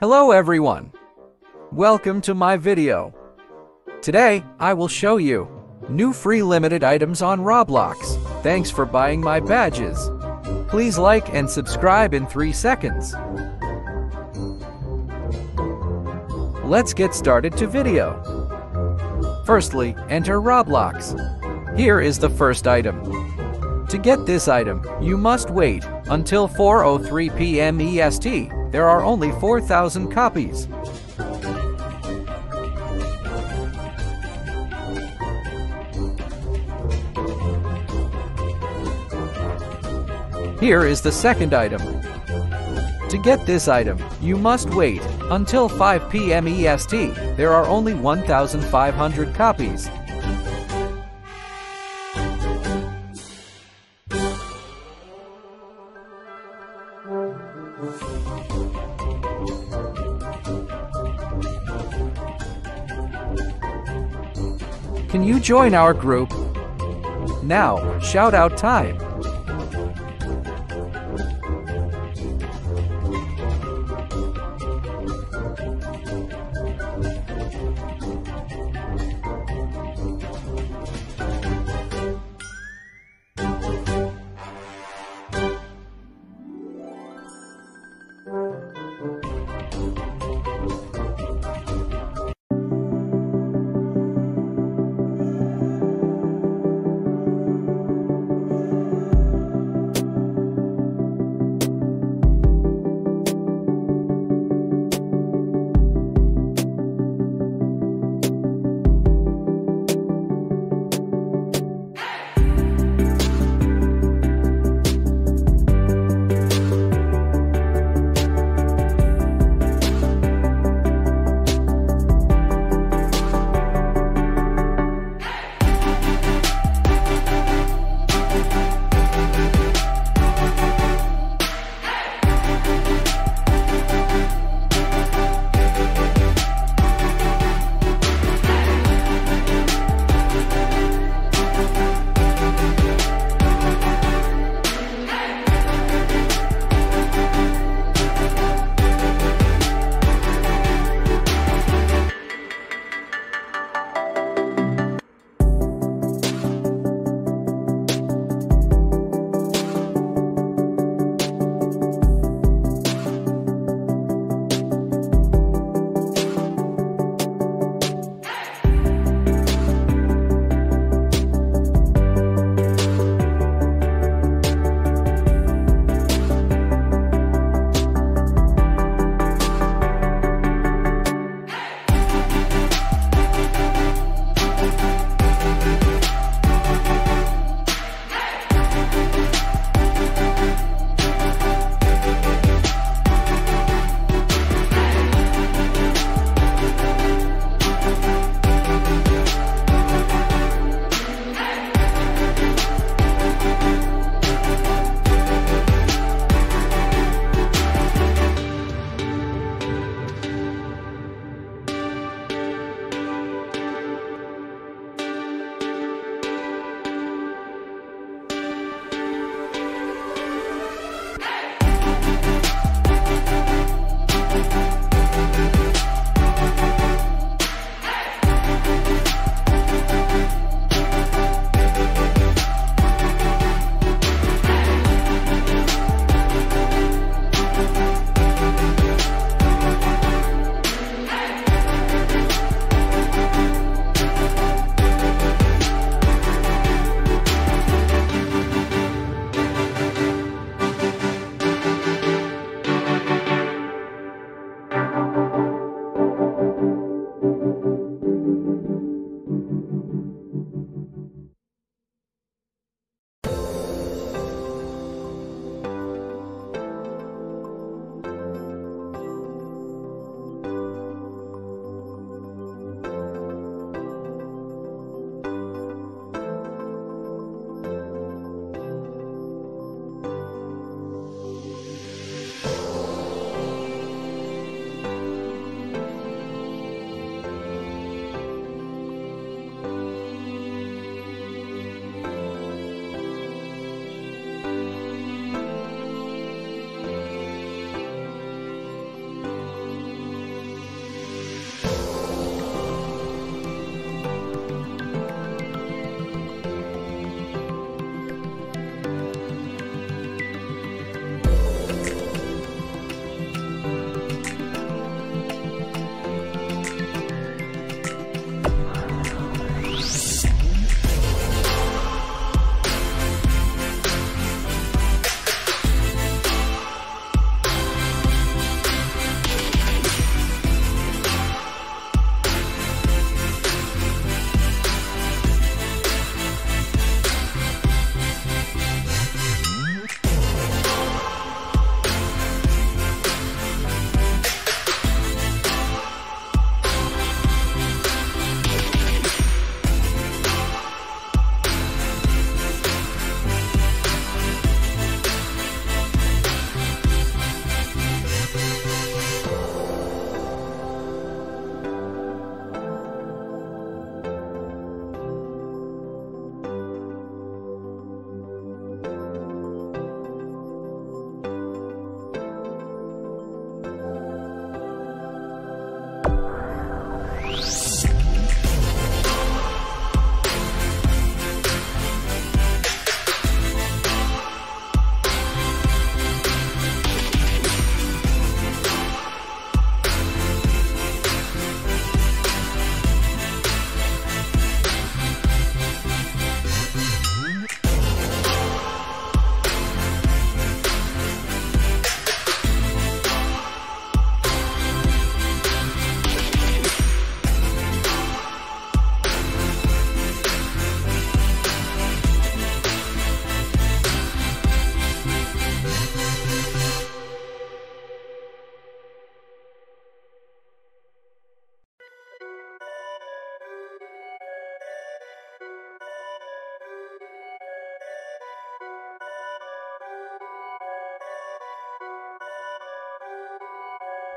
Hello everyone! Welcome to my video. Today, I will show you new free limited items on Roblox. Thanks for buying my badges. Please like and subscribe in 3 seconds. Let's get started to video. Firstly, enter Roblox. Here is the first item. To get this item, you must wait until 4.03 p.m. EST. There are only 4,000 copies. Here is the second item. To get this item, you must wait until 5 p.m. EST. There are only 1,500 copies. Can you join our group? Now, shout out time.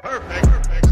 Perfect. Perfect.